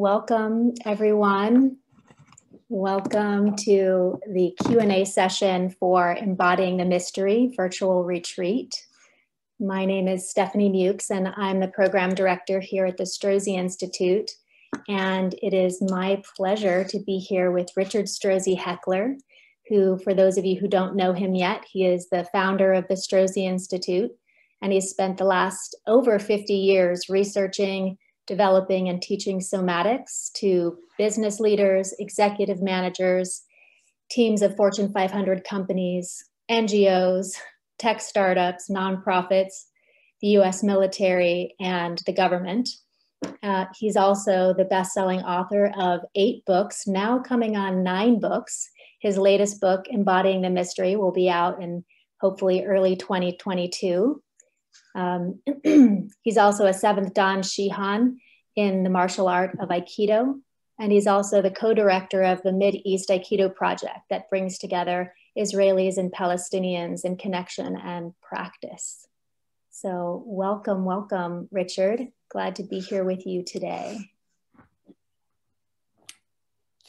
Welcome, everyone. Welcome to the Q&A session for Embodying the Mystery virtual retreat. My name is Stephanie Mukes, and I'm the program director here at the Strozzi Institute. And it is my pleasure to be here with Richard Strozzi Heckler, who, for those of you who don't know him yet, he is the founder of the Strozzi Institute, and he's spent the last over 50 years researching developing and teaching somatics to business leaders, executive managers, teams of Fortune 500 companies, NGOs, tech startups, nonprofits, the US military, and the government. Uh, he's also the best selling author of eight books, now coming on nine books. His latest book, Embodying the Mystery, will be out in hopefully early 2022. Um, he's also a seventh Dan Shihan in the martial art of Aikido. And he's also the co director of the Mid East Aikido project that brings together Israelis and Palestinians in connection and practice. So, welcome, welcome, Richard. Glad to be here with you today.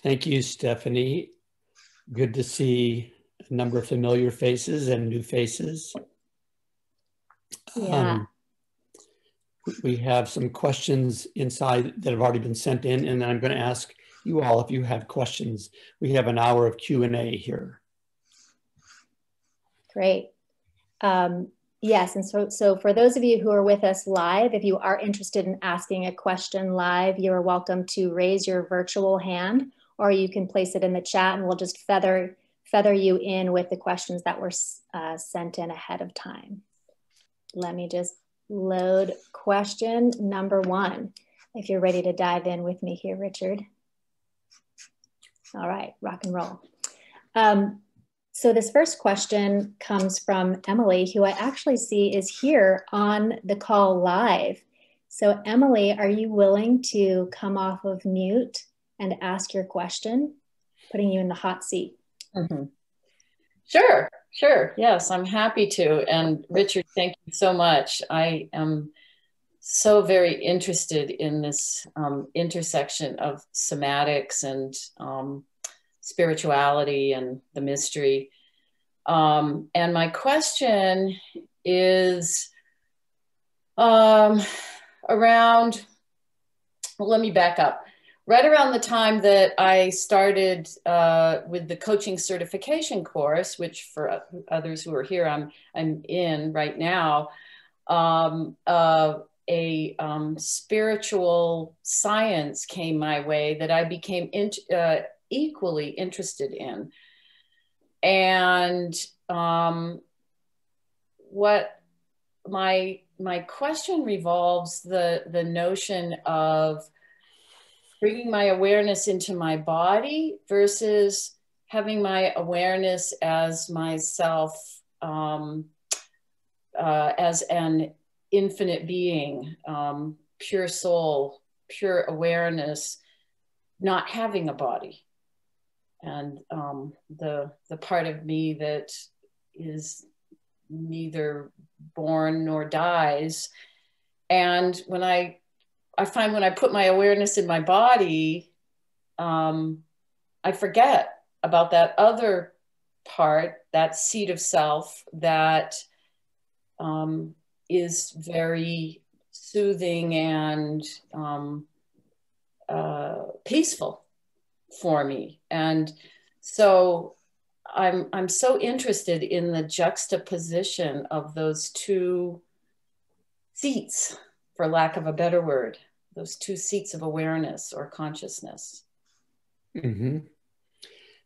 Thank you, Stephanie. Good to see a number of familiar faces and new faces. Yeah. Um, we have some questions inside that have already been sent in, and then I'm going to ask you all if you have questions. We have an hour of Q&A here. Great. Um, yes, and so, so for those of you who are with us live, if you are interested in asking a question live, you are welcome to raise your virtual hand, or you can place it in the chat and we'll just feather, feather you in with the questions that were uh, sent in ahead of time. Let me just load question number one. If you're ready to dive in with me here, Richard. All right, rock and roll. Um, so this first question comes from Emily, who I actually see is here on the call live. So Emily, are you willing to come off of mute and ask your question? Putting you in the hot seat. Mm -hmm. Sure. Sure. Yes, I'm happy to. And Richard, thank you so much. I am so very interested in this um, intersection of somatics and um, spirituality and the mystery. Um, and my question is um, around, well, let me back up right around the time that I started uh, with the coaching certification course, which for others who are here, I'm, I'm in right now, um, uh, a um, spiritual science came my way that I became in, uh, equally interested in. And um, what my my question revolves the the notion of bringing my awareness into my body versus having my awareness as myself um, uh, as an infinite being um, pure soul pure awareness not having a body. And um, the the part of me that is neither born nor dies. And when i I find when I put my awareness in my body, um, I forget about that other part, that seat of self that um, is very soothing and um, uh, peaceful for me. And so I'm, I'm so interested in the juxtaposition of those two seats, for lack of a better word those two seats of awareness or consciousness. Mm-hmm.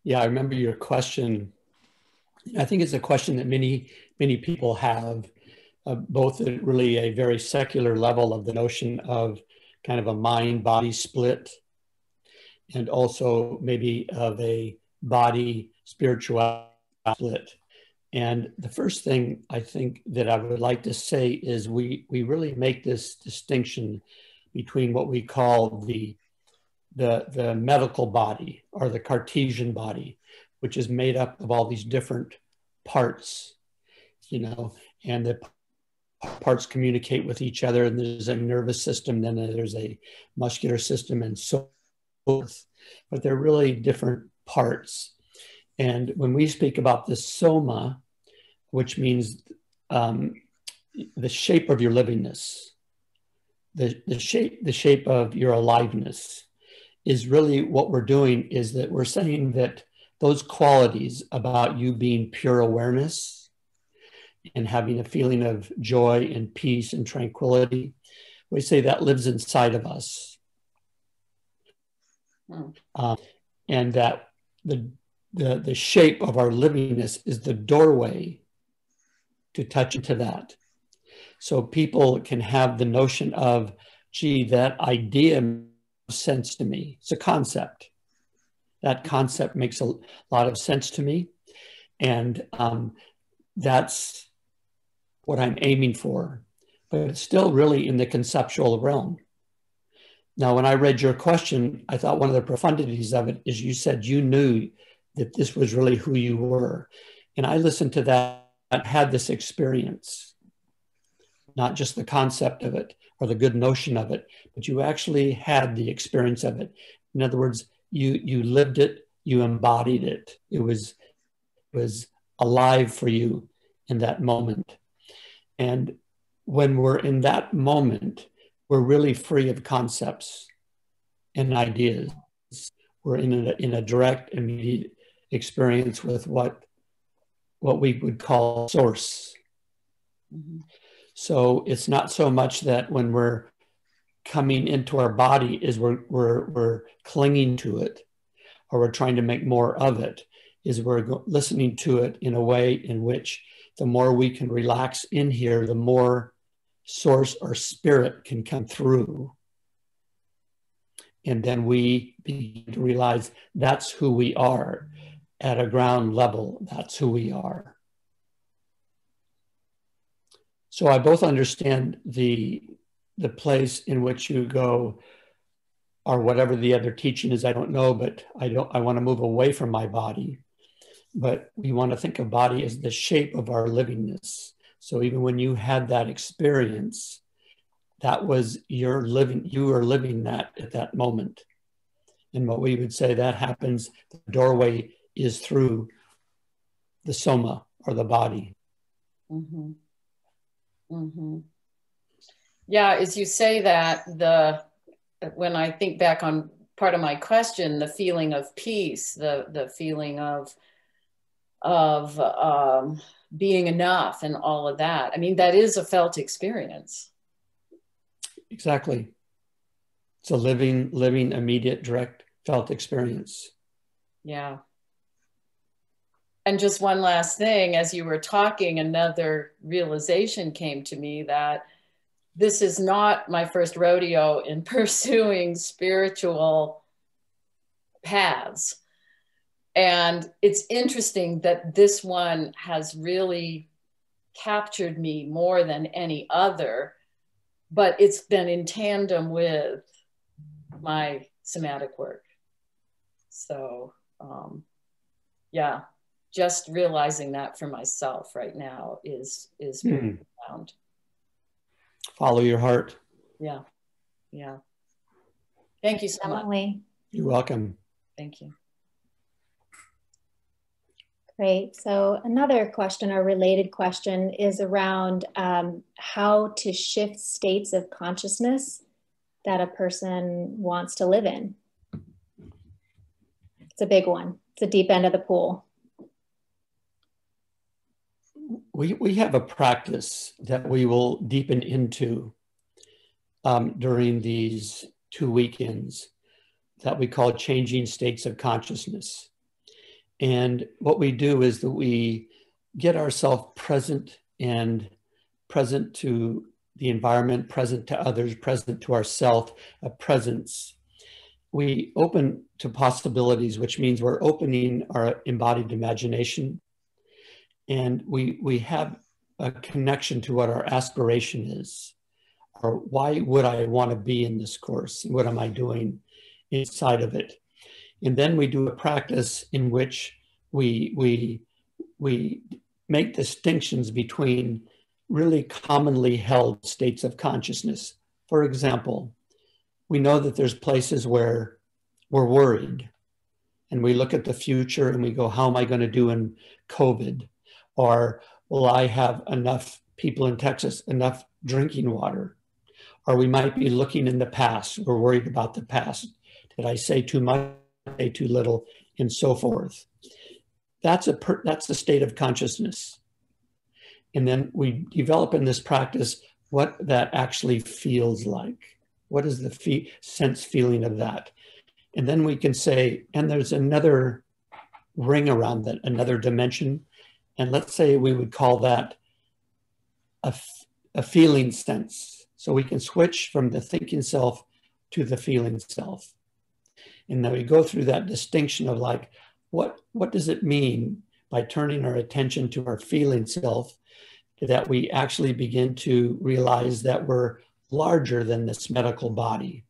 Yeah, I remember your question. I think it's a question that many, many people have, uh, both at really a very secular level of the notion of kind of a mind body split, and also maybe of a body spiritual split. And the first thing I think that I would like to say is we, we really make this distinction between what we call the, the, the medical body or the Cartesian body, which is made up of all these different parts, you know, and the parts communicate with each other and there's a nervous system then there's a muscular system and so forth. But they're really different parts. And when we speak about the soma which means um, the shape of your livingness the, the shape the shape of your aliveness is really what we're doing is that we're saying that those qualities about you being pure awareness and having a feeling of joy and peace and tranquility. We say that lives inside of us. Hmm. Uh, and that the, the, the shape of our livingness is the doorway to touch into that. So people can have the notion of, gee, that idea makes sense to me. It's a concept. That concept makes a lot of sense to me. And um, that's what I'm aiming for, but it's still really in the conceptual realm. Now, when I read your question, I thought one of the profundities of it is you said you knew that this was really who you were. And I listened to that and had this experience, not just the concept of it or the good notion of it, but you actually had the experience of it. In other words, you you lived it, you embodied it. It was it was alive for you in that moment. And when we're in that moment, we're really free of concepts and ideas. We're in a, in a direct, immediate experience with what, what we would call source. Mm-hmm. So it's not so much that when we're coming into our body is we're, we're, we're clinging to it or we're trying to make more of it is we're listening to it in a way in which the more we can relax in here, the more source or spirit can come through. And then we begin to realize that's who we are at a ground level. That's who we are. So I both understand the, the place in which you go, or whatever the other teaching is, I don't know, but I don't I want to move away from my body but we want to think of body as the shape of our livingness. So even when you had that experience, that was your living, you were living that at that moment. And what we would say that happens, the doorway is through the soma or the body. Mm-hmm. Mm-hmm. Yeah, as you say that, the when I think back on part of my question, the feeling of peace, the the feeling of of um, being enough and all of that. I mean, that is a felt experience. Exactly. It's a living, living, immediate, direct felt experience. Yeah. And just one last thing, as you were talking, another realization came to me that this is not my first rodeo in pursuing spiritual paths. And it's interesting that this one has really captured me more than any other, but it's been in tandem with my somatic work. So, um, yeah, just realizing that for myself right now is is very mm. profound. Follow your heart. Yeah, yeah. Thank you so much. You're welcome. Thank you. Great. So another question or related question is around um, how to shift states of consciousness that a person wants to live in. It's a big one. It's a deep end of the pool. We, we have a practice that we will deepen into um, during these two weekends that we call changing states of consciousness. And what we do is that we get ourselves present and present to the environment, present to others, present to ourself, a presence. We open to possibilities, which means we're opening our embodied imagination. And we, we have a connection to what our aspiration is, or why would I want to be in this course? What am I doing inside of it? And then we do a practice in which we, we, we make distinctions between really commonly held states of consciousness. For example, we know that there's places where we're worried and we look at the future and we go, how am I going to do in COVID? Or will I have enough people in Texas, enough drinking water? Or we might be looking in the past. We're worried about the past. Did I say too much, say too little, and so forth. That's a, per, that's a state of consciousness. And then we develop in this practice what that actually feels like. What is the sense feeling of that? And then we can say, and there's another ring around that, another dimension. And let's say we would call that a, a feeling sense. So we can switch from the thinking self to the feeling self. And then we go through that distinction of like, what, what does it mean by turning our attention to our feeling self that we actually begin to realize that we're larger than this medical body,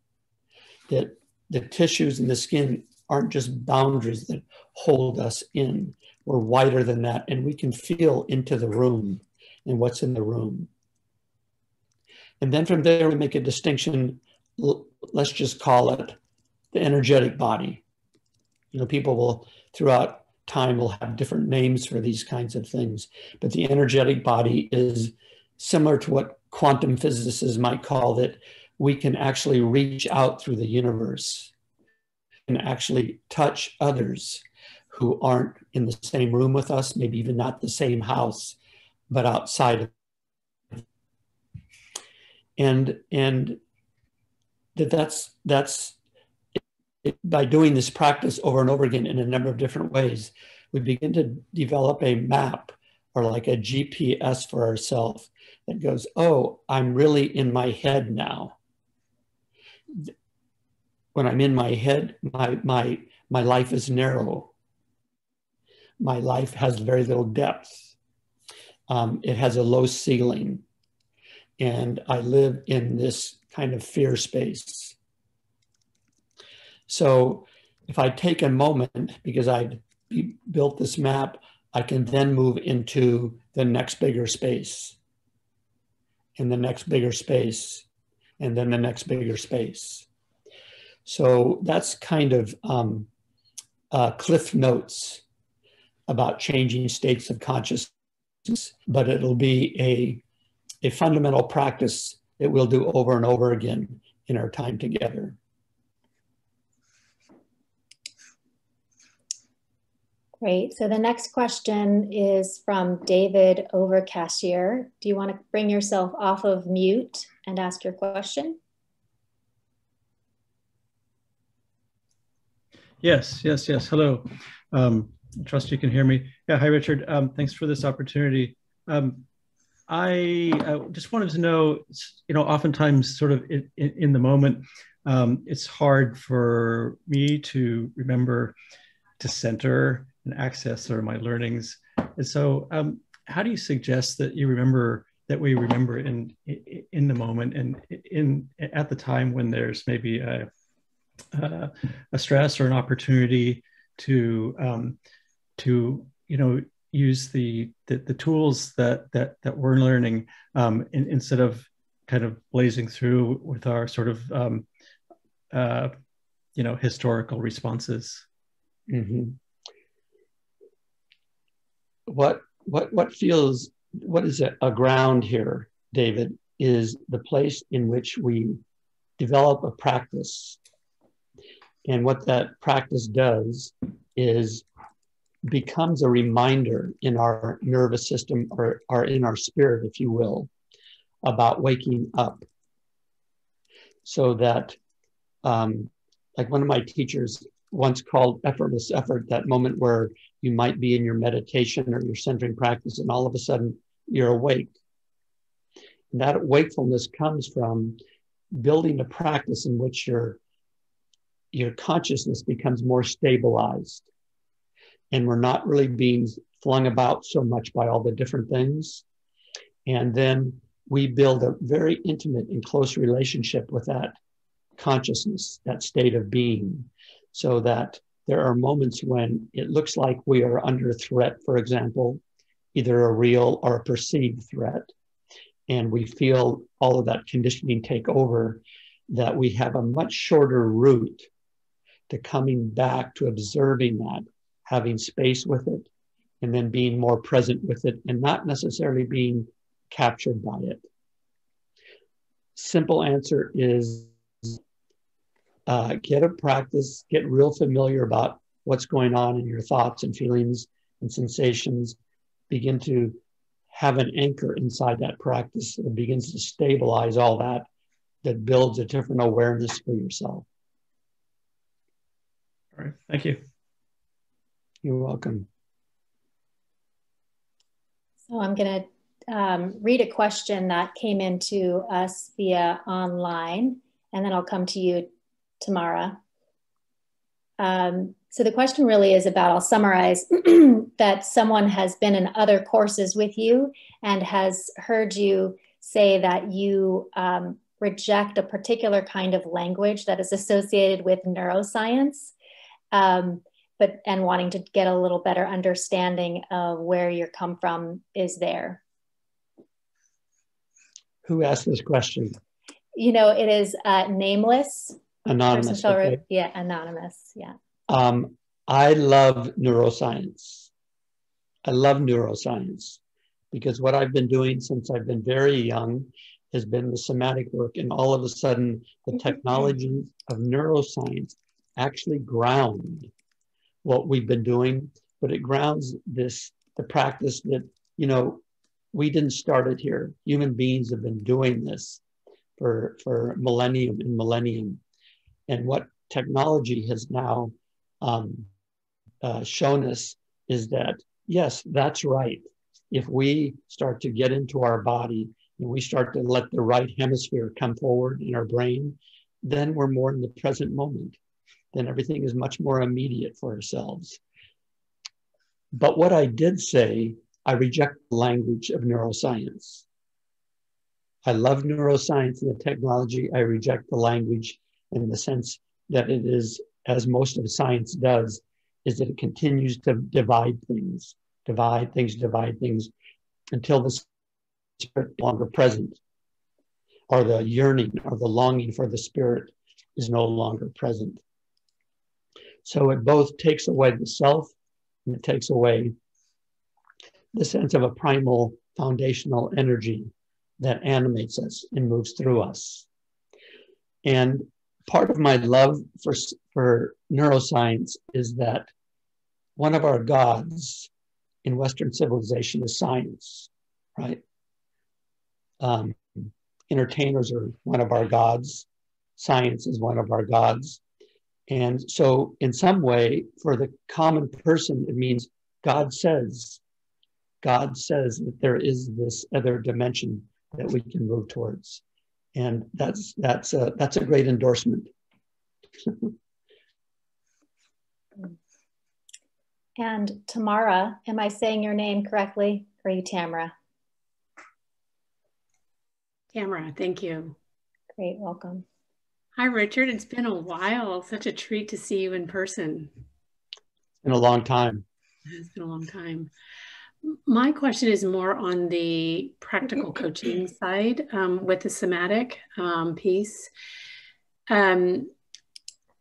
that the tissues and the skin aren't just boundaries that hold us in. We're wider than that, and we can feel into the room and what's in the room. And then from there, we make a distinction. Let's just call it the energetic body. You know, people will throughout time will have different names for these kinds of things. But the energetic body is similar to what quantum physicists might call that we can actually reach out through the universe and actually touch others who aren't in the same room with us, maybe even not the same house, but outside and and that that's that's by doing this practice over and over again in a number of different ways, we begin to develop a map or like a GPS for ourselves that goes, oh, I'm really in my head now. When I'm in my head, my, my, my life is narrow. My life has very little depth. Um, it has a low ceiling. And I live in this kind of fear space. So if I take a moment, because I built this map, I can then move into the next bigger space and the next bigger space and then the next bigger space. So that's kind of um, uh, cliff notes about changing states of consciousness, but it'll be a, a fundamental practice that we'll do over and over again in our time together. Great. So the next question is from David Overcashier. Do you want to bring yourself off of mute and ask your question? Yes, yes, yes. Hello. Um, trust you can hear me. Yeah, hi, Richard. Um, thanks for this opportunity. Um, I uh, just wanted to know, you know, oftentimes sort of in, in, the moment, um, it's hard for me to remember to center and access sort of my learnings. And so, um, how do you suggest that you remember that we remember in in the moment and in at the time when there's maybe a a, a stress or an opportunity to um, to you know use the, the, the tools that that that we're learning um, in, instead of kind of blazing through with our sort of um, uh, you know historical responses. Mm-hmm what what what feels what is a, a ground here, David, is the place in which we develop a practice. And what that practice does is becomes a reminder in our nervous system or, or in our spirit, if you will, about waking up. So that, um, like one of my teachers once called effortless effort, that moment where you might be in your meditation or your centering practice, and all of a sudden you're awake. And that wakefulness comes from building a practice in which your, your consciousness becomes more stabilized. And we're not really being flung about so much by all the different things. And then we build a very intimate and close relationship with that consciousness, that state of being, so that there are moments when it looks like we are under threat, for example, either a real or a perceived threat. and we feel all of that conditioning take over, that we have a much shorter route to coming back to observing that, having space with it, and then being more present with it and not necessarily being captured by it. Simple answer is uh, get a practice, get real familiar about what's going on in your thoughts and feelings and sensations. Begin to have an anchor inside that practice that begins to stabilize all that, that builds a different awareness for yourself. All right. Thank you. You're welcome. So I'm going to um, read a question that came into us via online, and then I'll come to you, Tamara. Um, so the question really is about, I'll summarize, that someone has been in other courses with you and has heard you say that you um, reject a particular kind of language that is associated with neuroscience. Um, but and wanting to get a little better understanding of where you come from is there. Who asked this question? You know, it is uh, nameless. Anonymous. Okay. Yeah, anonymous. Yeah. Um, I love neuroscience. I love neuroscience because what I've been doing since I've been very young has been the somatic work, and all of a sudden, the mm-hmm. technologies of neuroscience actually ground what we've been doing, but it grounds this the practice that you know we didn't start it here. Human beings have been doing this for for millennium and millennium, and what technology has now um, uh, shown us is that yes, that's right. If we start to get into our body and we start to let the right hemisphere come forward in our brain, then we're more in the present moment then everything is much more immediate for ourselves. But what I did say, I reject the language of neuroscience. I love neuroscience and the technology. I reject the language in the sense that it is, as most of science does, is that it continues to divide things, divide things, divide things until the spirit no longer present, or the yearning or the longing for the spirit is no longer present. So it both takes away the self and it takes away the sense of a primal foundational energy that animates us and moves through us. And part of my love for, for neuroscience is that one of our gods in Western civilization is science, right? Um, entertainers are one of our gods. Science is one of our gods. And so, in some way, for the common person, it means God says, God says that there is this other dimension that we can move towards, and that's that's a that's a great endorsement. and Tamara, am I saying your name correctly? Or are you Tamara? Tamara, thank you. Great, welcome. Hi, Richard. It's been a while. Such a treat to see you in person. In a long time. It's been a long time. My question is more on the practical coaching side um, with the somatic um, piece. Um,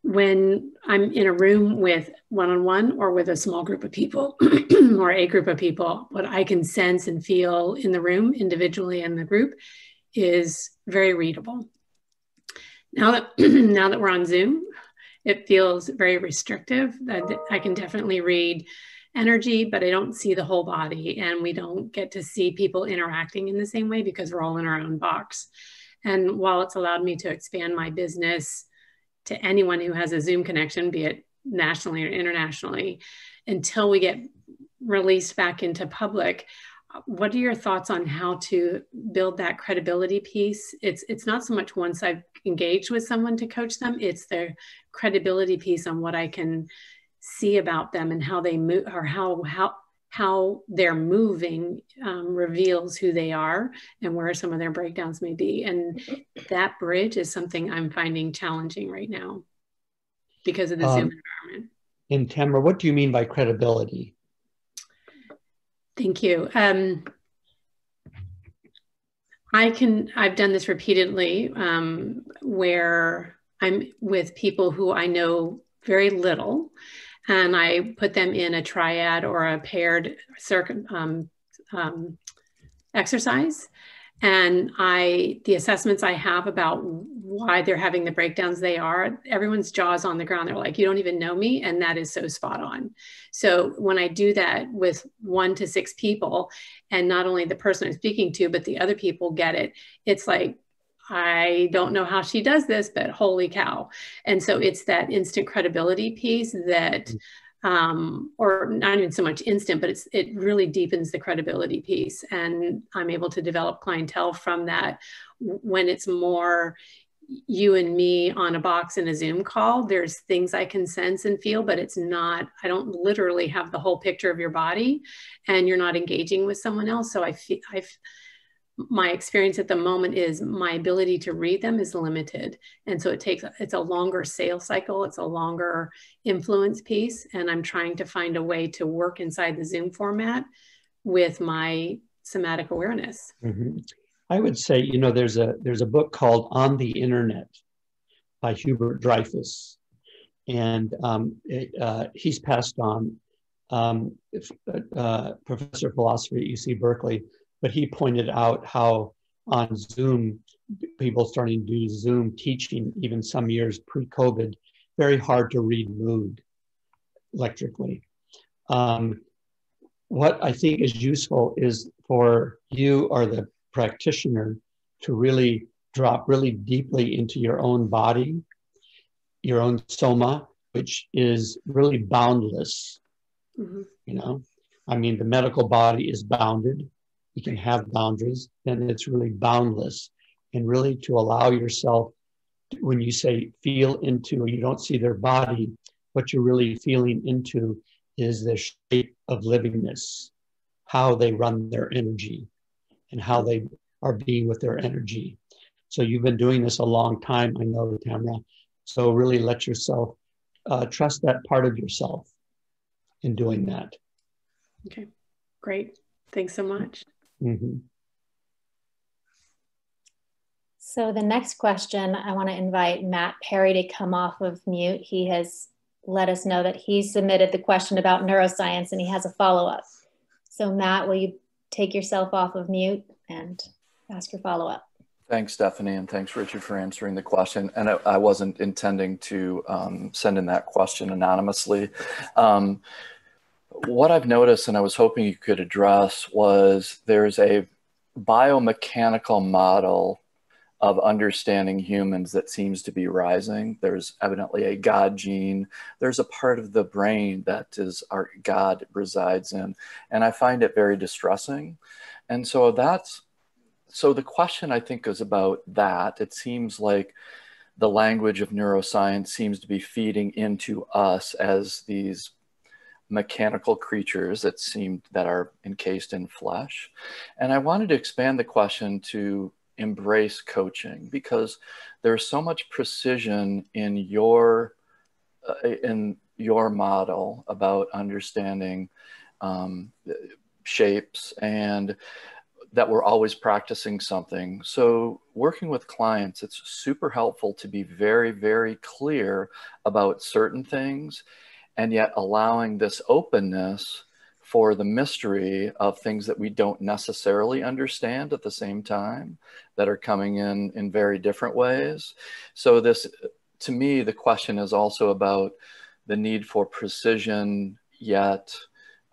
when I'm in a room with one on one or with a small group of people or a group of people, what I can sense and feel in the room individually and the group is very readable now that now that we're on Zoom, it feels very restrictive. That I can definitely read energy, but I don't see the whole body, and we don't get to see people interacting in the same way because we're all in our own box. And while it's allowed me to expand my business to anyone who has a Zoom connection, be it nationally or internationally, until we get released back into public, what are your thoughts on how to build that credibility piece it's it's not so much once i've engaged with someone to coach them it's their credibility piece on what i can see about them and how they move or how how how they're moving um, reveals who they are and where some of their breakdowns may be. And that bridge is something i'm finding challenging right now because of the um, zoom environment. in Tamara, what do you mean by credibility? Thank you. Um, I can, I've done this repeatedly um, where I'm with people who I know very little and I put them in a triad or a paired circuit um, um, exercise and i the assessments i have about why they're having the breakdowns they are everyone's jaws on the ground. They're like you don't even know me and that is so spot on. So when i do that with one to six people and not only the person i'm speaking to but the other people get it it's like I don't know how she does this, but holy cow. And so it's that instant credibility piece that mm um, or not even so much instant, but it's it really deepens the credibility piece, and I'm able to develop clientele from that. When it's more you and me on a box in a Zoom call, there's things I can sense and feel, but it's not. I don't literally have the whole picture of your body, and you're not engaging with someone else. So I feel I've my experience at the moment is my ability to read them is limited. And so it takes it's a longer sales cycle. It's a longer influence piece. And i'm trying to find a way to work inside the zoom format with my somatic awareness. Mm-hmm. i would say you know there's a there's a book called on the internet by hubert dreyfus. And um, it, uh, he's passed on um, uh, professor of philosophy at uc berkeley but he pointed out how on Zoom, people starting to do Zoom teaching, even some years pre COVID, very hard to read mood electrically. Um, what I think is useful is for you or the practitioner to really drop really deeply into your own body, your own soma, which is really boundless. Mm-hmm. You know, I mean, the medical body is bounded, you can have boundaries, then it's really boundless. And really to allow yourself, when you say feel into, you don't see their body, what you're really feeling into is the shape of livingness, how they run their energy, and how they are being with their energy. So you've been doing this a long time, I know, Tamara. So really let yourself uh, trust that part of yourself in doing that. Okay, great. Thanks so much. Mm-hmm. So the next question, I want to invite Matt Perry to come off of mute. He has let us know that he submitted the question about neuroscience and he has a follow-up. So Matt, will you take yourself off of mute and ask your follow-up? Thanks, Stephanie, and thanks, Richard, for answering the question. And I, I wasn't intending to um, send in that question anonymously. Um, what I've noticed, and I was hoping you could address, was there's a biomechanical model of understanding humans that seems to be rising. There's evidently a God gene. There's a part of the brain that is our God resides in. And I find it very distressing. And so that's, so the question I think is about that. It seems like the language of neuroscience seems to be feeding into us as these mechanical creatures that seem that are encased in flesh. And I wanted to expand the question to embrace coaching because there's so much precision in your uh, in your model about understanding um, shapes and that we're always practicing something. So working with clients, it's super helpful to be very, very clear about certain things and yet allowing this openness for the mystery of things that we don't necessarily understand at the same time that are coming in in very different ways. So this, to me, the question is also about the need for precision, yet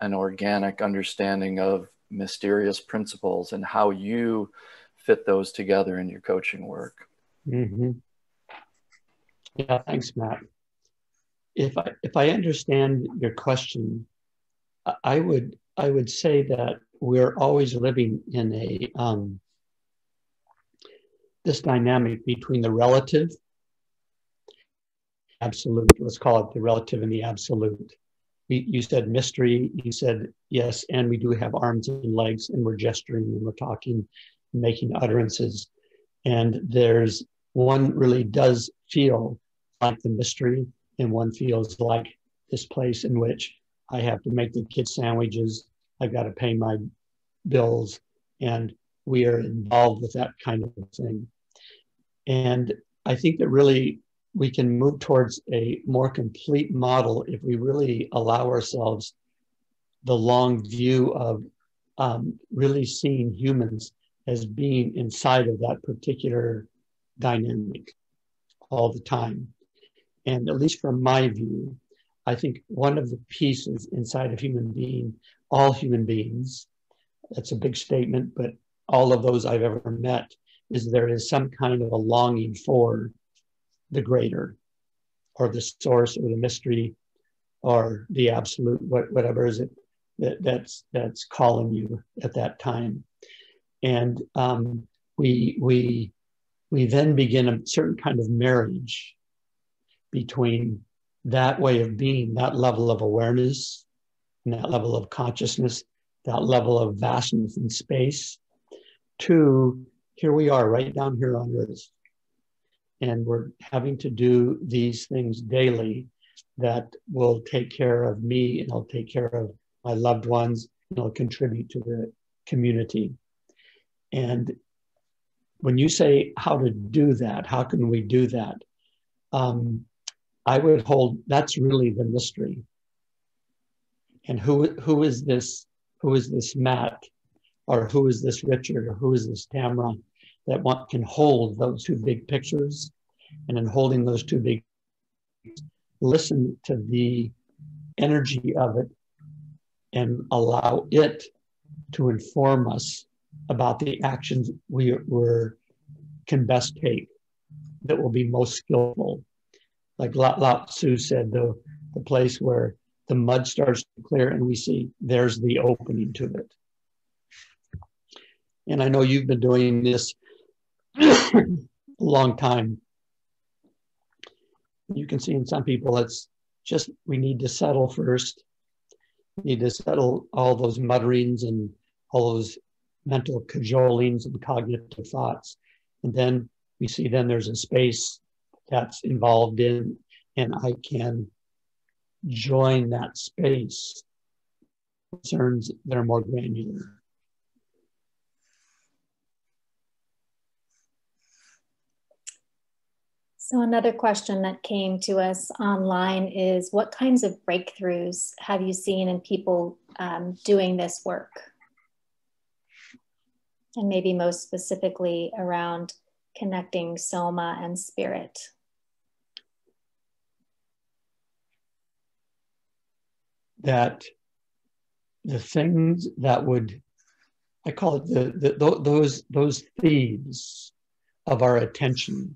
an organic understanding of mysterious principles and how you fit those together in your coaching work. Mm-hmm. Yeah, thanks, Matt if I if I understand your question, I would I would say that we're always living in a um, this dynamic between the relative, absolute. Let's call it the relative and the absolute. You said mystery. You said yes, and we do have arms and legs, and we're gesturing and we're talking, making utterances, and there's one really does feel like the mystery and one feels like this place in which I have to make the kids sandwiches, I've got to pay my bills, and we are involved with that kind of thing. And I think that really we can move towards a more complete model if we really allow ourselves the long view of um, really seeing humans as being inside of that particular dynamic all the time. And at least from my view, I think one of the pieces inside of human being, all human beings, that's a big statement, but all of those I've ever met, is there is some kind of a longing for the greater or the source or the mystery or the absolute, whatever is it that, that's, that's calling you at that time. And um, we, we, we then begin a certain kind of marriage between that way of being, that level of awareness, and that level of consciousness, that level of vastness in space, to here we are right down here on earth. And we're having to do these things daily that will take care of me and I'll take care of my loved ones and I'll contribute to the community. And when you say how to do that, how can we do that? Um, I would hold that's really the mystery. And who who is this? Who is this Matt? Or who is this Richard? Or who is this Tamara? That one can hold those two big pictures, and in holding those two big, listen to the energy of it, and allow it to inform us about the actions we were, can best take that will be most skillful like Lao, Lao Tzu said, the, the place where the mud starts to clear and we see there's the opening to it. And I know you've been doing this a long time. You can see in some people it's just we need to settle first. We need to settle all those mutterings and all those mental cajolings and cognitive thoughts. And then we see then there's a space that's involved in, and I can join that space. Concerns that are more granular. So, another question that came to us online is What kinds of breakthroughs have you seen in people um, doing this work? And maybe most specifically around connecting soma and spirit. That the things that would I call it the, the those those thieves of our attention,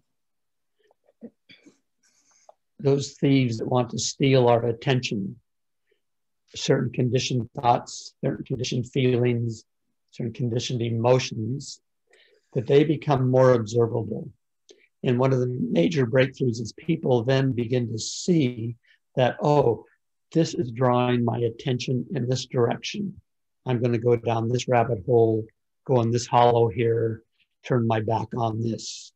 those thieves that want to steal our attention, certain conditioned thoughts, certain conditioned feelings, certain conditioned emotions, that they become more observable. And one of the major breakthroughs is people then begin to see that, oh, this is drawing my attention in this direction. I'm going to go down this rabbit hole, go in this hollow here, turn my back on this.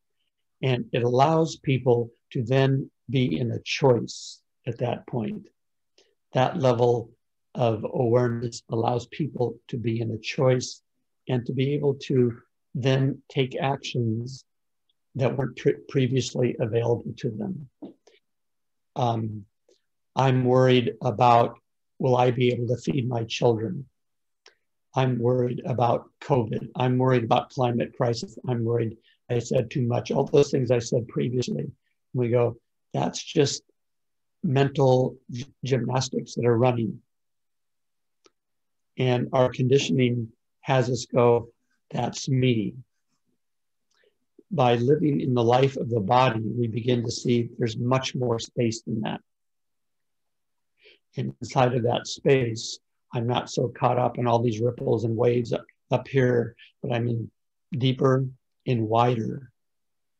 And it allows people to then be in a choice at that point. That level of awareness allows people to be in a choice and to be able to then take actions that weren't pre- previously available to them. Um, I'm worried about will I be able to feed my children? I'm worried about COVID. I'm worried about climate crisis. I'm worried I said too much. All those things I said previously. We go, that's just mental gymnastics that are running. And our conditioning has us go, that's me. By living in the life of the body, we begin to see there's much more space than that inside of that space, I'm not so caught up in all these ripples and waves up, up here, but I'm in deeper in wider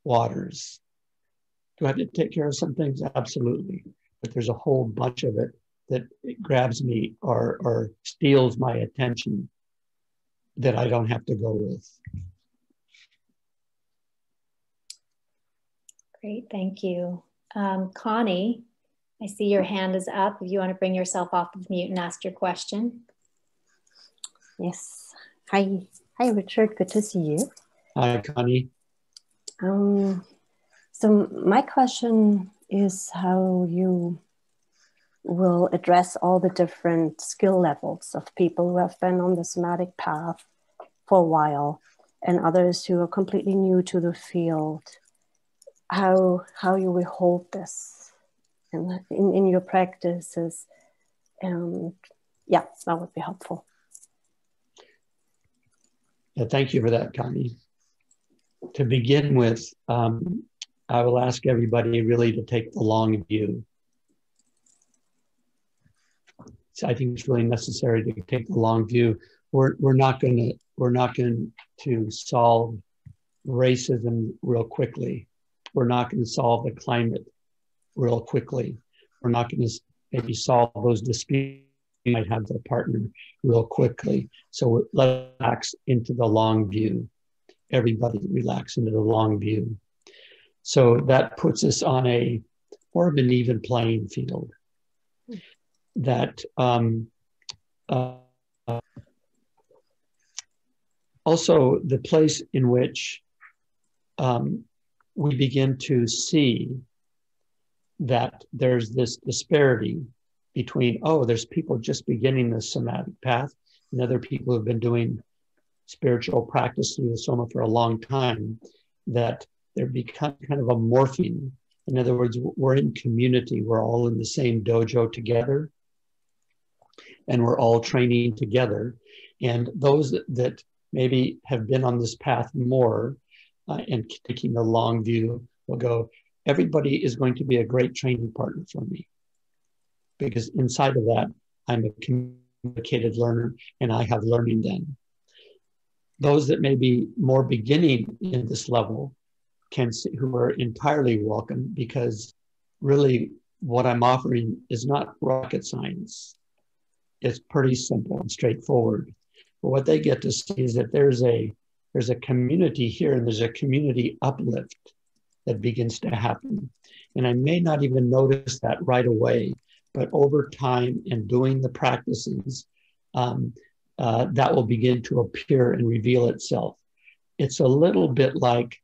waters. Do I have to take care of some things? Absolutely. But there's a whole bunch of it that it grabs me or, or steals my attention that I don't have to go with. Great, thank you. Um, Connie, I see your hand is up. If you want to bring yourself off of mute and ask your question. Yes. Hi. Hi, Richard. Good to see you. Hi, Connie. Um, so my question is how you will address all the different skill levels of people who have been on the somatic path for a while and others who are completely new to the field. How how you will hold this in, in, in your practices and yeah, that would be helpful. Yeah, thank you for that, Connie. To begin with, um, I will ask everybody really to take the long view. I think it's really necessary to take the long view. We're, we're not going to we're not going to solve racism real quickly. We're not going to solve the climate real quickly. We're not going to maybe solve those disputes you might have the partner real quickly. So relax into the long view. Everybody relax into the long view. So that puts us on a more of an even playing field. That um, uh, also the place in which um, we begin to see that there's this disparity between, oh, there's people just beginning the somatic path and other people who've been doing spiritual practice through the Soma for a long time, that there become kind of a morphing. In other words, we're in community, we're all in the same dojo together, and we're all training together. And those that, that maybe have been on this path more uh, and taking the long view will go, everybody is going to be a great training partner for me because inside of that, I'm a communicated learner and I have learning then. Those that may be more beginning in this level can see, who are entirely welcome because really what I'm offering is not rocket science. It's pretty simple and straightforward. But what they get to see is that there's a there's a community here and there's a community uplift that begins to happen. And I may not even notice that right away but over time and doing the practices, um, uh, that will begin to appear and reveal itself. It's a little bit like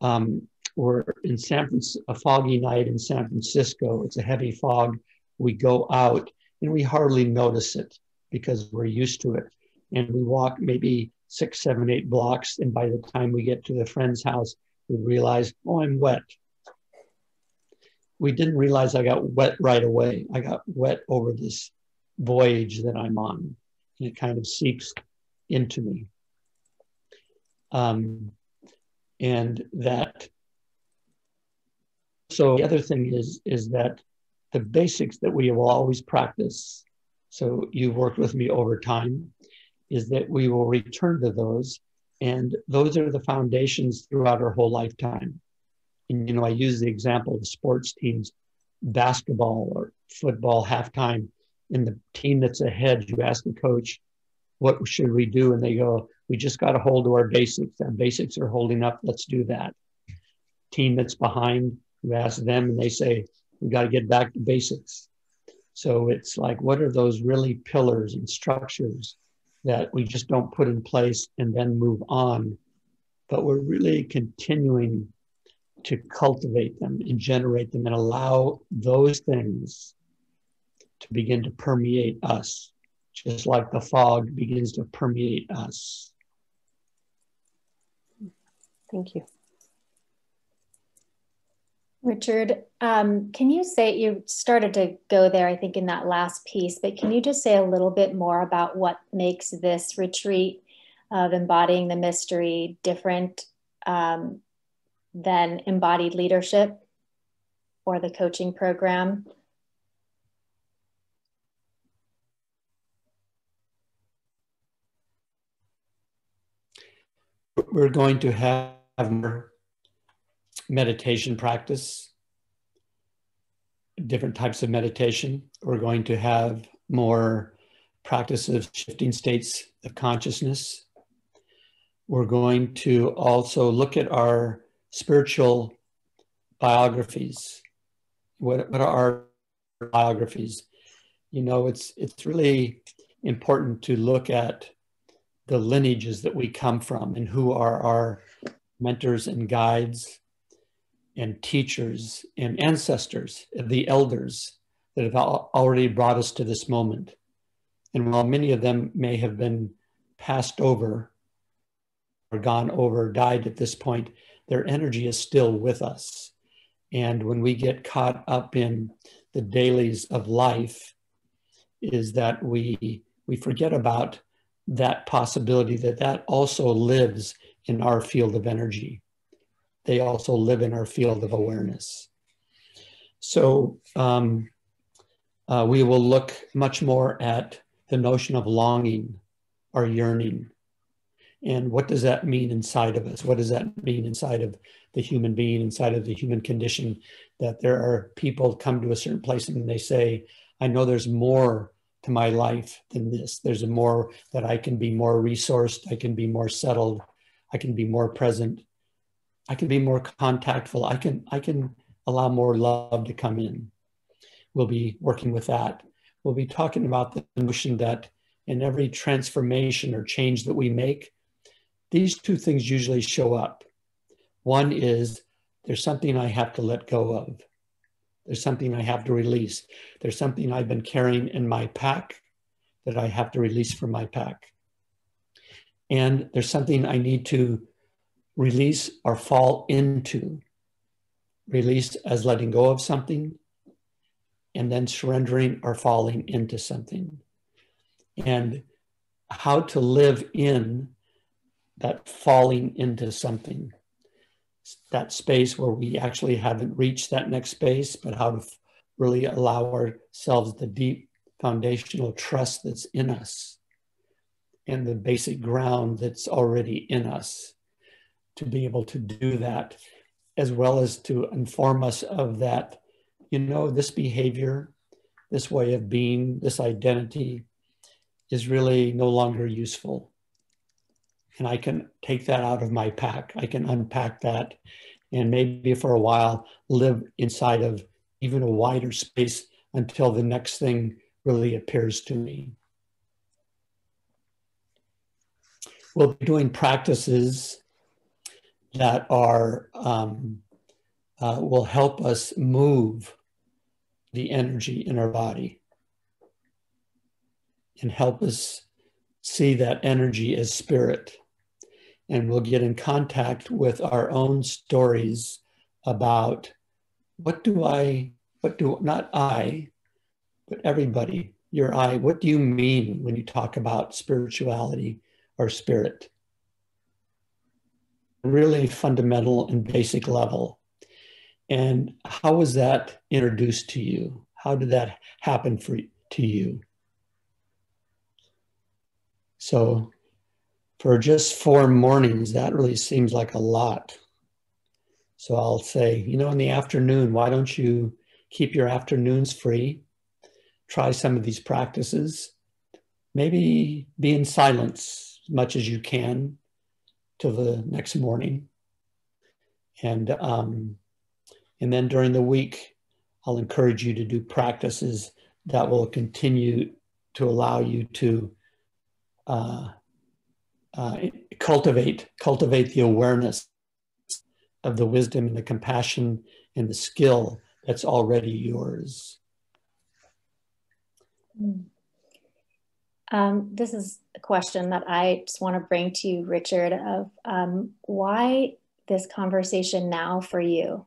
um, we're in San Francisco, a foggy night in San Francisco. It's a heavy fog. We go out and we hardly notice it because we're used to it. And we walk maybe six, seven, eight blocks. And by the time we get to the friend's house, we realize, oh, I'm wet we didn't realize I got wet right away. I got wet over this voyage that I'm on, and it kind of seeps into me. Um, and that. So the other thing is is that the basics that we will always practice. So you've worked with me over time, is that we will return to those, and those are the foundations throughout our whole lifetime and you know, I use the example of sports teams, basketball or football halftime. In the team that's ahead, you ask the coach, "What should we do?" And they go, "We just got to hold to our basics. Our basics are holding up. Let's do that." Team that's behind, you ask them, and they say, "We got to get back to basics." So it's like, what are those really pillars and structures that we just don't put in place and then move on? But we're really continuing to cultivate them and generate them and allow those things to begin to permeate us, just like the fog begins to permeate us. Thank you. Richard, um, can you say you started to go there, I think, in that last piece, but can you just say a little bit more about what makes this retreat of embodying the mystery different um, than embodied leadership or the coaching program. We're going to have more meditation practice, different types of meditation. We're going to have more practice of shifting states of consciousness. We're going to also look at our spiritual biographies. What, what are our biographies? You know, it's it's really important to look at the lineages that we come from and who are our mentors and guides and teachers and ancestors, the elders that have already brought us to this moment. And while many of them may have been passed over or gone over, died at this point, their energy is still with us. And when we get caught up in the dailies of life, is that we we forget about that possibility that that also lives in our field of energy. They also live in our field of awareness. So um, uh, we will look much more at the notion of longing or yearning. And what does that mean inside of us? What does that mean inside of the human being, inside of the human condition? That there are people come to a certain place and they say, I know there's more to my life than this. There's a more that I can be more resourced, I can be more settled, I can be more present, I can be more contactful, I can I can allow more love to come in. We'll be working with that. We'll be talking about the notion that in every transformation or change that we make, these two things usually show up. One is there's something I have to let go of. There's something I have to release. There's something I've been carrying in my pack that I have to release from my pack. And there's something I need to release or fall into. Release as letting go of something, and then surrendering or falling into something. And how to live in that falling into something that space where we actually haven't reached that next space, but how to really allow ourselves the deep foundational trust that's in us and the basic ground that's already in us to be able to do that, as well as to inform us of that, you know, this behavior, this way of being, this identity is really no longer useful and I can take that out of my pack. I can unpack that and maybe for a while live inside of even a wider space until the next thing really appears to me. We'll be doing practices that are um, uh, will help us move the energy in our body and help us see that energy as spirit and we'll get in contact with our own stories about what do I, what do, not I, but everybody, your I, what do you mean when you talk about spirituality or spirit? Really fundamental and basic level. And how was that introduced to you? How did that happen for to you? So for just four mornings, that really seems like a lot. So I'll say, you know, in the afternoon, why don't you keep your afternoons free? Try some of these practices. Maybe be in silence as much as you can till the next morning. And um, and then during the week, I'll encourage you to do practices that will continue to allow you to uh, uh, cultivate cultivate the awareness of the wisdom and the compassion and the skill that's already yours. Um, this is a question that I just want to bring to you, Richard, of um, why this conversation now for you?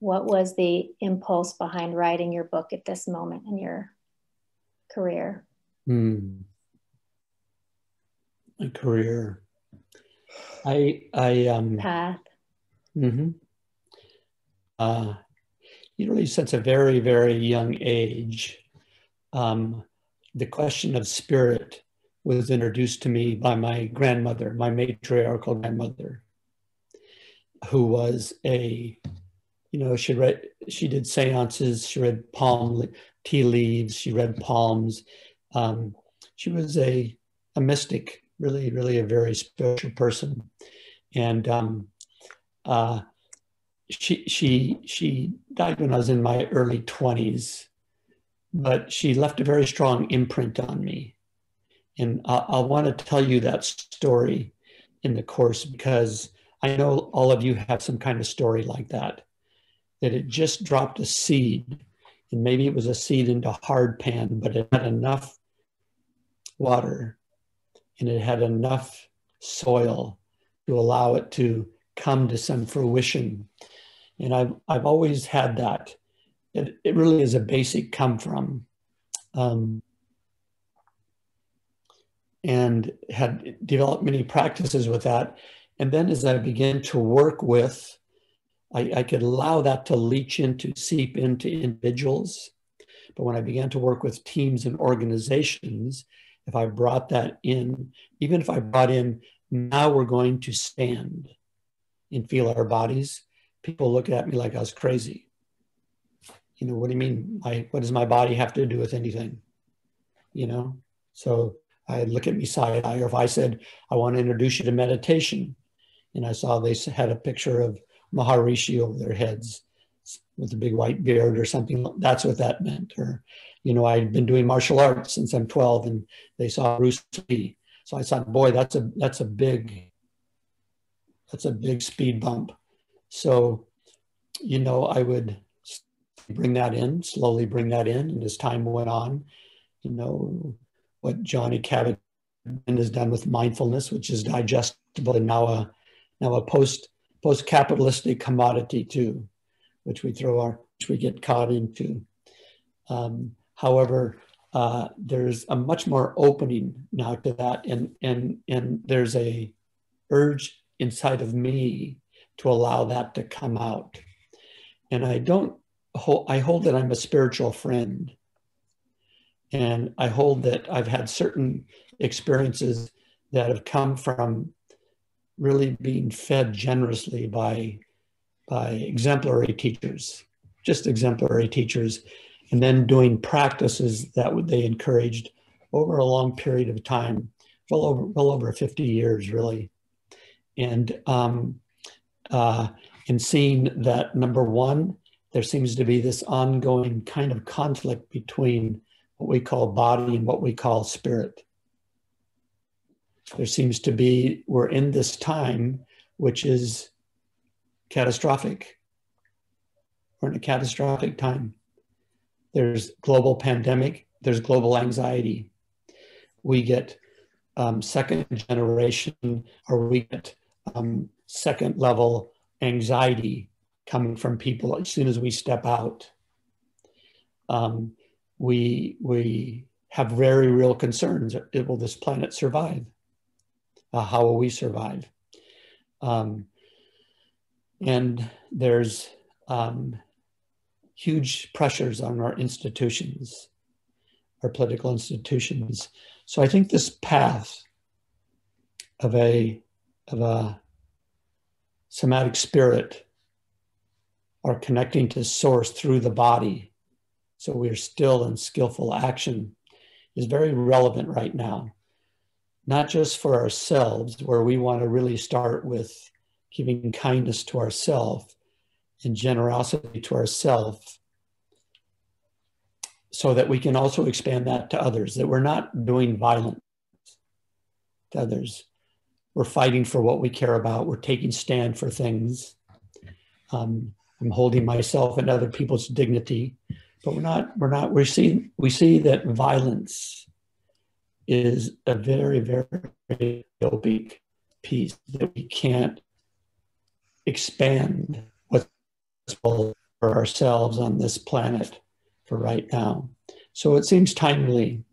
What was the impulse behind writing your book at this moment in your career? Hmm a career. I I um path. Mm-hmm. Uh, you know, since a very very young age, um, the question of spirit was introduced to me by my grandmother, my matriarchal grandmother, who was a, you know, she read, she did seances, she read palm tea leaves, she read palms. Um, she was a, a mystic really, really a very special person. And um, uh, she, she, she died when I was in my early 20s, but she left a very strong imprint on me. And I, I want to tell you that story in the course because I know all of you have some kind of story like that, that it just dropped a seed. And maybe it was a seed into hard pan, but it had enough water and it had enough soil to allow it to come to some fruition. And I've, I've always had that. It, it really is a basic come from. Um, and had developed many practices with that. And then as I began to work with, I, I could allow that to leach into, seep into individuals. But when I began to work with teams and organizations, if I brought that in, even if I brought in, now we're going to stand and feel our bodies, people look at me like I was crazy. You know, what do you mean? My, what does my body have to do with anything? You know, so I'd look at me side eye, or if I said, I want to introduce you to meditation, and I saw they had a picture of Maharishi over their heads with a big white beard or something, that's what that meant. Or, you know, I'd been doing martial arts since I'm 12 and they saw Bruce Lee. So I thought, boy, that's a, that's a big, that's a big speed bump. So, you know, I would bring that in, slowly bring that in. And as time went on, you know, what Jon Kabat-Zinn has done with mindfulness, which is digestible and now a now a post post capitalistic commodity too, which we throw our which we get caught into. Um, however, uh, there's a much more opening now to that, and and and there's a urge inside of me to allow that to come out. And I don't I hold that I'm a spiritual friend. And I hold that I've had certain experiences that have come from really being fed generously by, by exemplary teachers, just exemplary teachers, and then doing practices that they encouraged over a long period of time, well over, well over 50 years, really. And, um, uh, and seeing that number one, there seems to be this ongoing kind of conflict between what we call body and what we call spirit. There seems to be, we're in this time which is catastrophic. We're in a catastrophic time. There's global pandemic, there's global anxiety. We get um, second generation, or we get um, second level anxiety coming from people as soon as we step out. Um, we we have very real concerns. Will this planet survive? Uh, how will we survive? Um, and there's um, huge pressures on our institutions, our political institutions. So I think this path of a of a somatic spirit or connecting to source through the body so we're still in skillful action, is very relevant right now. Not just for ourselves, where we want to really start with giving kindness to ourselves and generosity to ourselves, so that we can also expand that to others, that we're not doing violence to others. We're fighting for what we care about. We're taking stand for things. Um, I'm holding myself and other people's dignity but we're not we're not we see we see that violence is a very very oblique piece that we can't expand what's possible for ourselves on this planet for right now. So it seems timely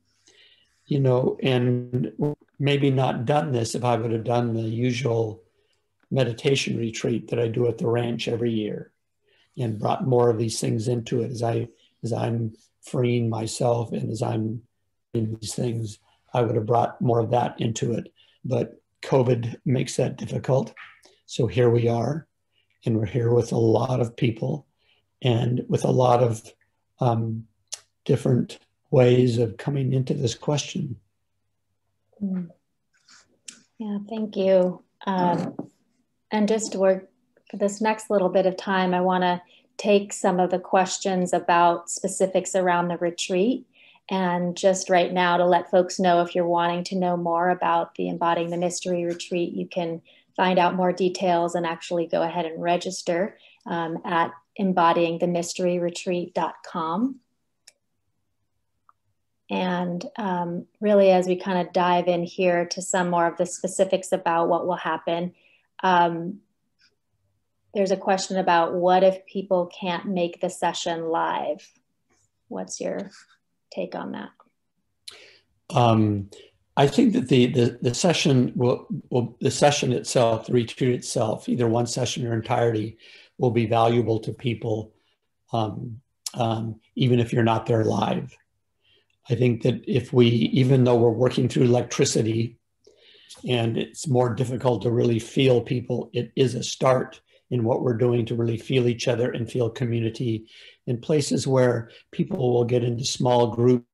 you know and maybe not done this if i would have done the usual meditation retreat that i do at the ranch every year and brought more of these things into it as i as I'm freeing myself and as I'm in these things, I would have brought more of that into it. But COVID makes that difficult. So here we are, and we're here with a lot of people and with a lot of um, different ways of coming into this question. Mm. Yeah, thank you. Um, and just work for this next little bit of time, I want to take some of the questions about specifics around the retreat And just right now, to let folks know if you're wanting to know more about the Embodying the Mystery retreat, you can find out more details and actually go ahead and register um, at embodyingthemysteryretreat.com. And um, really, as we kind of dive in here to some more of the specifics about what will happen, um, there's a question about what if people can't make the session live? What's your take on that? Um, I think that the, the, the session will, will, the session itself, the retreat itself, either one session or entirety, will be valuable to people, um, um, even if you're not there live. I think that if we, even though we're working through electricity and it's more difficult to really feel people, it is a start in what we're doing to really feel each other and feel community in places where people will get into small groups,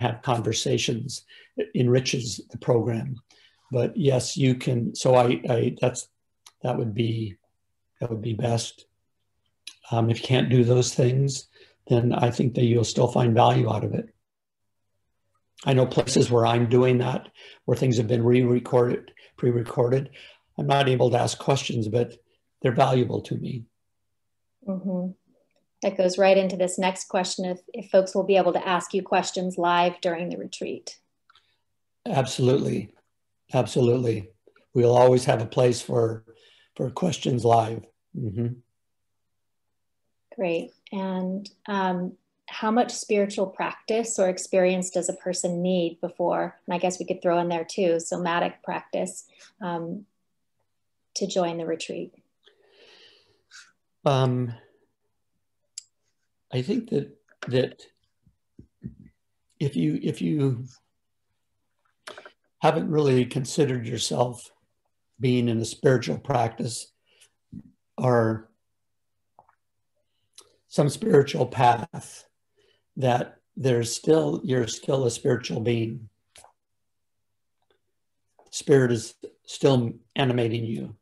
have conversations, it enriches the program. But yes, you can. So I, I that's that would be that would be best. Um, if you can't do those things, then I think that you'll still find value out of it. I know places where I'm doing that, where things have been re-recorded, pre-recorded. I'm not able to ask questions, but they're valuable to me. Mm-hmm. That goes right into this next question: if, if folks will be able to ask you questions live during the retreat. Absolutely, absolutely. We'll always have a place for for questions live. Mm-hmm. Great. And um, how much spiritual practice or experience does a person need before, and I guess we could throw in there too, somatic practice um, to join the retreat? Um, I think that that if you if you haven't really considered yourself being in a spiritual practice or some spiritual path that there's still you're still a spiritual being. Spirit is still animating you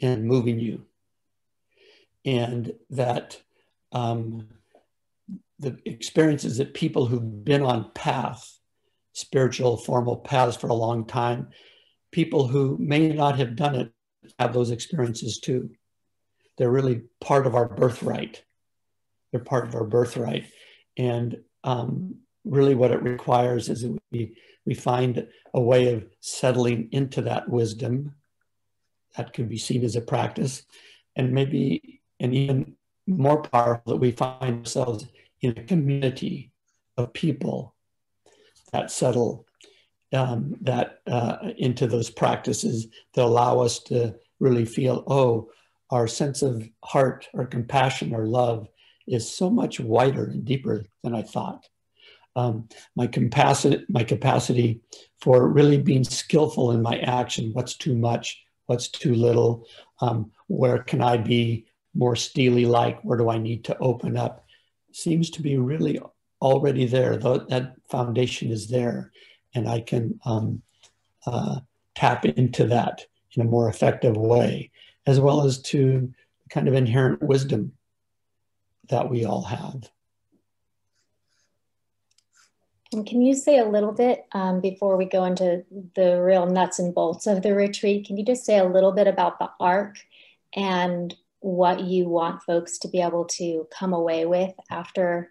and moving you and that um, the experiences that people who've been on path spiritual formal paths for a long time people who may not have done it have those experiences too. They're really part of our birthright. They're part of our birthright. And um, really, what it requires is that we, we find a way of settling into that wisdom that can be seen as a practice. And maybe, and even more powerful, that we find ourselves in a community of people that settle um, that uh, into those practices that allow us to really feel, oh, our sense of heart or compassion or love is so much wider and deeper than I thought. Um, my capacity, my capacity for really being skillful in my action. What's too much? What's too little? Um, where can I be more steely like? Where do I need to open up? Seems to be really already there. That foundation is there, and I can um, uh, tap into that in a more effective way, as well as to kind of inherent wisdom that we all have. And can you say a little bit um, before we go into the real nuts and bolts of the retreat? Can you just say a little bit about the arc and what you want folks to be able to come away with after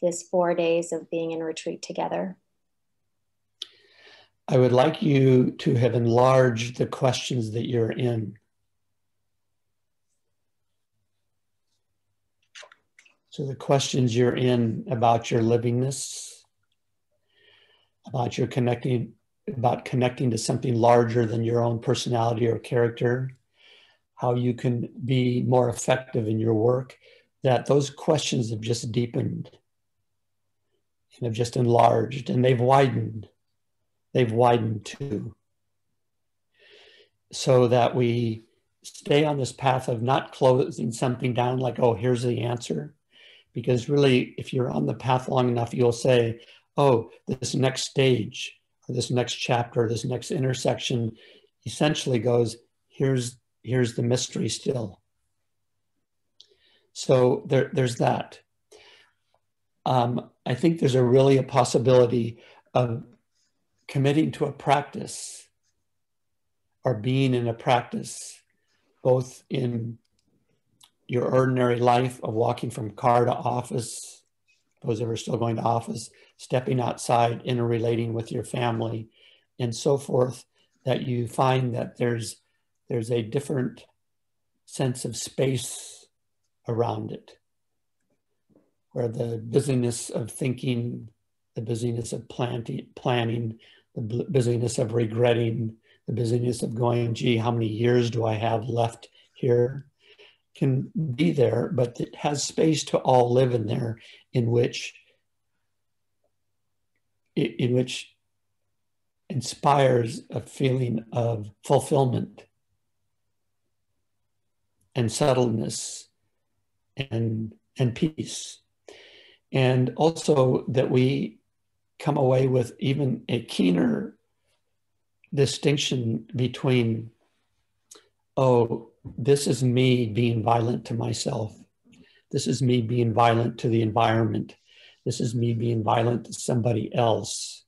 this four days of being in retreat together? I would like you to have enlarged the questions that you're in. So the questions you're in about your livingness, about your connecting, about connecting to something larger than your own personality or character, how you can be more effective in your work, that those questions have just deepened and have just enlarged and they've widened. They've widened too. So that we stay on this path of not closing something down like, oh, here's the answer, because really, if you're on the path long enough, you'll say, oh, this next stage, or this next chapter, or this next intersection essentially goes, here's, here's the mystery still. So there, there's that. um, I think there's a really a possibility of committing to a practice or being in a practice, both in your ordinary life of walking from car to office, those that are still going to office, stepping outside, interrelating with your family, and so forth, that you find that there's there's a different sense of space around it, where the busyness of thinking, the busyness of planting, planning, the busyness of regretting, the busyness of going, gee, how many years do I have left here? Can be there, but it has space to all live in there, in which, in which inspires a feeling of fulfillment and settledness and, and peace. And also that we come away with even a keener distinction between, oh, this is me being violent to myself. This is me being violent to the environment. This is me being violent to somebody else.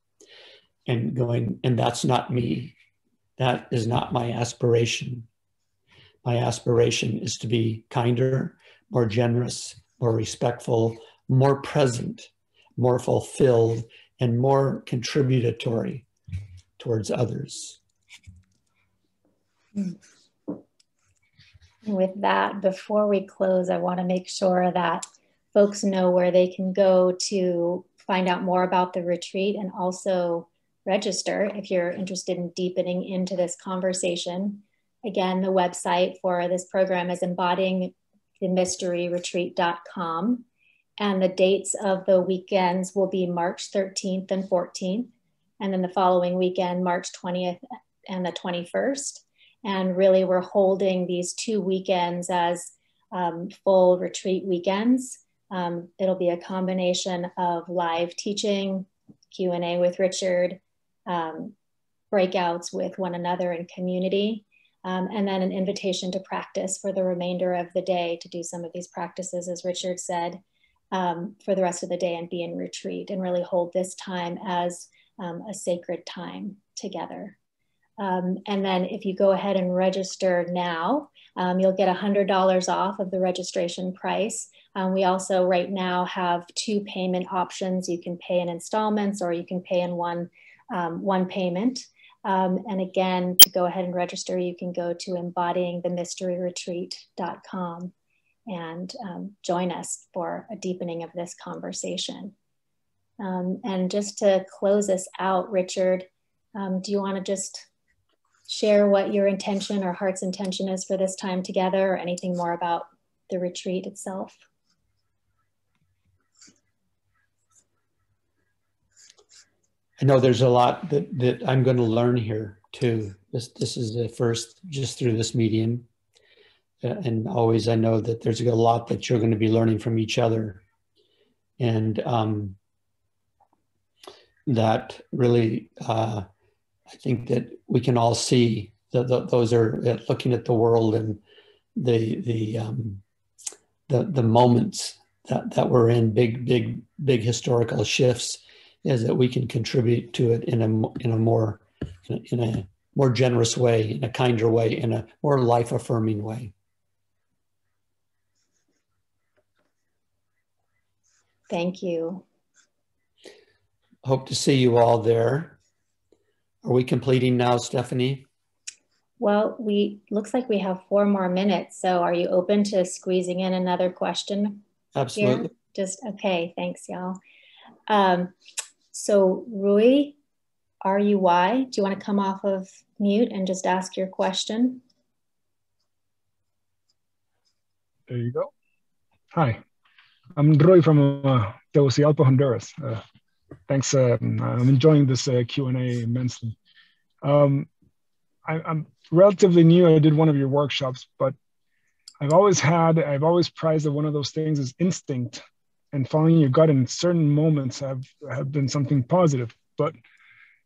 And going, and that's not me. That is not my aspiration. My aspiration is to be kinder, more generous, more respectful, more present, more fulfilled, and more contributory towards others. With that, before we close, I want to make sure that folks know where they can go to find out more about the retreat and also register if you're interested in deepening into this conversation. Again, the website for this program is embodyingthemysteryretreat.com. And the dates of the weekends will be March 13th and 14th. And then the following weekend, March 20th and the 21st. And really, we're holding these two weekends as um, full retreat weekends. Um, it'll be a combination of live teaching, Q&A with Richard, um, breakouts with one another in community, um, and then an invitation to practice for the remainder of the day to do some of these practices, as Richard said, um, for the rest of the day and be in retreat and really hold this time as um, a sacred time together. Um, and then if you go ahead and register now, um, you'll get $100 off of the registration price. Um, we also right now have two payment options. You can pay in installments or you can pay in one, one payment. Um, and again, to go ahead and register, you can go to embodyingthemysteryretreat.com and um, join us for a deepening of this conversation. Um, and just to close us out, Richard, um, do you want to just share what your intention or heart's intention is for this time together or anything more about the retreat itself? I know there's a lot that, that I'm going to learn here too. This, this is the first just through this medium. Uh, and always I know that there's a lot that you're going to be learning from each other. And um, that really, uh, I think that we can all see that those are uh, looking at the world and the, the, um, the, the moments that, that we're in, big, big, big historical shifts is that we can contribute to it in a in a more in a more generous way, in a kinder way, in a more life affirming way. Thank you. Hope to see you all there. Are we completing now, Stephanie? Well, we looks like we have four more minutes. So are you open to squeezing in another question? Absolutely. Here? Just okay. Thanks, y'all. Um, so Ruy, R-U-Y, do you want to come off of mute and just ask your question? There you go. Hi, I'm Roy from uh, Tegucigalpa, Honduras. Uh, thanks. Uh, I'm enjoying this uh, Q&A immensely. Um, I, I'm relatively new. I did one of your workshops, but I've always had, I've always prized that one of those things is instinct and following your gut in certain moments have, have been something positive. But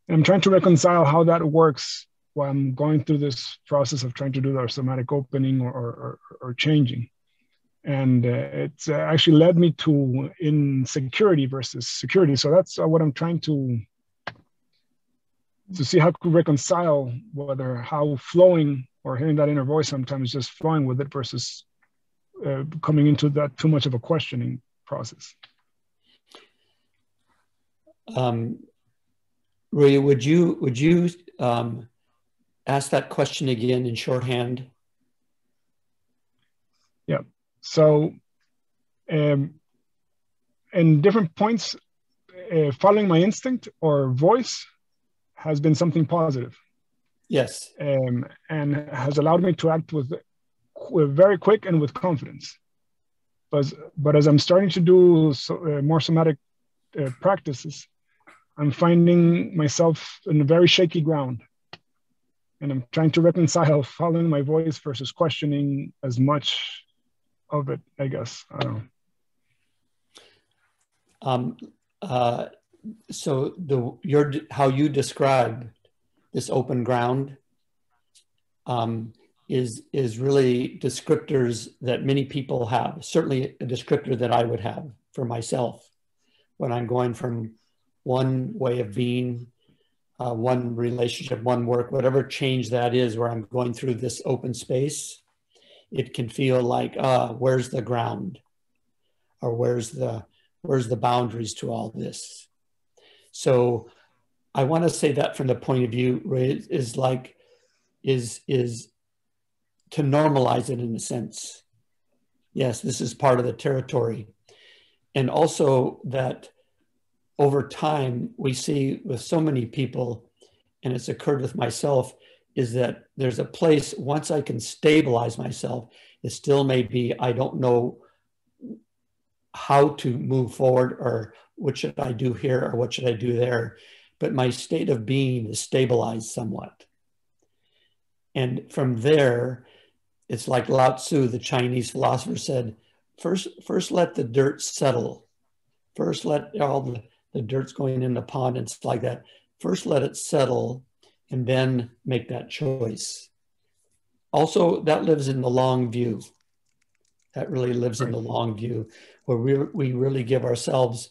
I'm trying to reconcile how that works while I'm going through this process of trying to do our somatic opening or, or, or changing. and uh, it's uh, actually led me to insecurity versus security. So that's uh, what I'm trying to to see how to reconcile whether how flowing or hearing that inner voice sometimes just flowing with it versus uh, coming into that too much of a questioning process. Um, would you would you um, ask that question again in shorthand? Yeah. So, um, in different points, uh, following my instinct or voice has been something positive. Yes. Um, and has allowed me to act with, with very quick and with confidence. But, but as I'm starting to do so, uh, more somatic uh, practices, I'm finding myself in a very shaky ground. And I'm trying to reconcile following my voice versus questioning as much of it, I guess. I don't know. Um, uh, so the your how you describe this open ground um, is is really descriptors that many people have. Certainly, a descriptor that I would have for myself when I'm going from one way of being, uh, one relationship, one work, whatever change that is, where I'm going through this open space it can feel like, uh, where's the ground? Or where's the where's the boundaries to all this? So I want to say that from the point of view is, is like is is to normalize it in a sense. Yes, this is part of the territory. And also that over time we see with so many people, and it's occurred with myself, is that there's a place once I can stabilize myself, it still may be I don't know how to move forward or what should I do here or what should I do there. But my state of being is stabilized somewhat. And from there, it's like Lao Tzu, the Chinese philosopher, said, first, first let the dirt settle. First let all the, the dirt's going in the pond and stuff like that. First let it settle and then make that choice. Also, that lives in the long view. That really lives in the long view, where we, we really give ourselves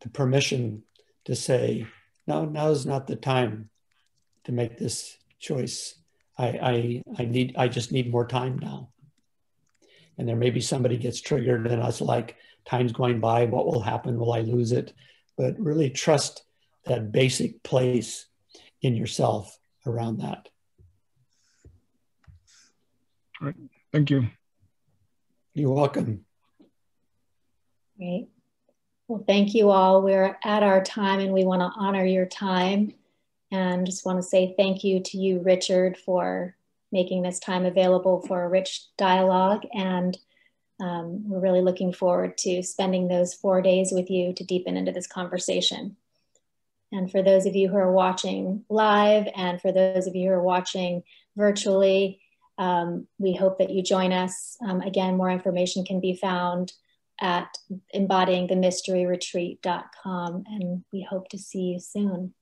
the permission to say, no, now is not the time to make this choice. I, I, I need, I just need more time now. And there may be somebody gets triggered and us like, time's going by, what will happen? Will I lose it? But really trust that basic place in yourself around that. All right. Thank you. You're welcome. Great. Well, thank you all. We're at our time and we want to honor your time. And just want to say thank you to you, Richard, for making this time available for a rich dialogue. And um, we're really looking forward to spending those four days with you to deepen into this conversation. And for those of you who are watching live and for those of you who are watching virtually, um, we hope that you join us. Um, again, more information can be found at embodyingthemysteryretreat.com and we hope to see you soon.